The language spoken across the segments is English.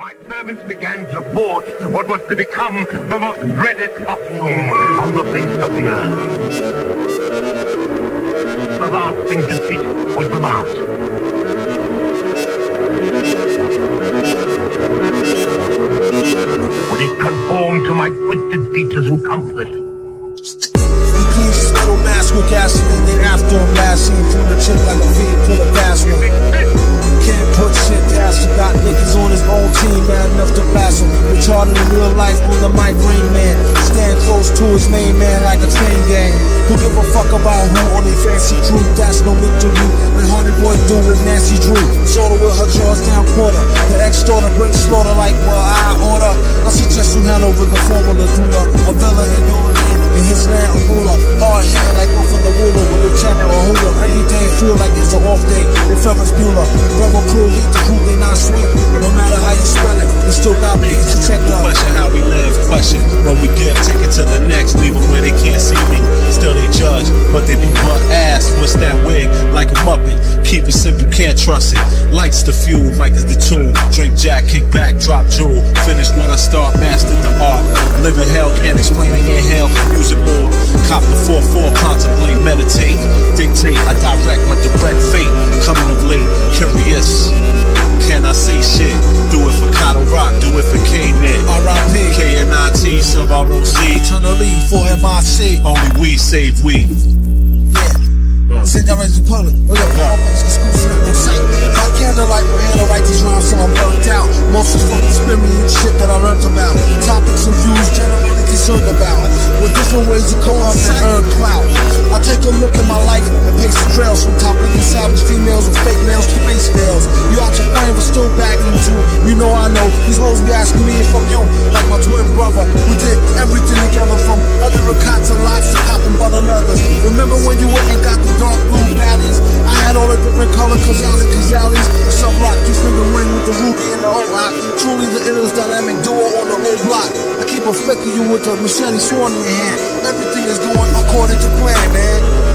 My servants began to forge what was to become the most dreaded perfume on the face of the earth. The last thing to see was the mouse. Would it conform to my twisted features and comfort? Cleans his metal mask with gasoline, then after him last seen from the chick like a fiend to the to his main man like a train gang. Who give a fuck about who? Only fancy crew, that's no interview. And Honey Boy do with Nancy Drew. Sorta with her jaws down quarter. The ex-daughter brings slaughter like, well, I order. I suggest you hand over the formula ruler. A villain in your land, in his land, a ruler. Hard hand like one from the ruler with a channel, a hooler. Every day feel like it's an off day. They Ferris Bueller. Rebel crew, lead the crew, they not sweet. No matter how you spell it, they still got me to check up. Question what we give, take it to the next, leave them where they can't see me. Still they judge, but they be butt ass. What's that wig? Like a muppet. Keep it simple, can't trust it. Lights the fuel, mic is the tune. Drink jack, kick back, drop jewel. Finish when I start, master the art. Live in hell, can't explain it, inhale, music more. Cop the 4-4, contemplate, meditate. Dictate, I direct my direct fate. Coming of late, Kurious. Can I say shit? For Only we save we. Yeah. Uh. Sit down as you public. Look this exclusive on site. My hand to write these rhymes so I'm burnt out. Most is from experience, shit that I learned about. Topics and views generally concerned about. With different ways to come up and earn clout. I take a look at my life and pace the trails from top looking savage females with fake males to face veils. You out your frame but still bagging you. You know I know. These hoes be asking me if I'm you. Like my twin brother. We did everything different color Kazali Kazalis. Some rock you finger ring with the ruby and the whole rock. Truly the illest dynamic duo on the whole block. I keep a flicking you with the machete sworn in hand. Everything is going according to plan, man.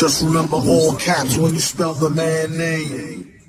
Just remember all caps when you spell the man name.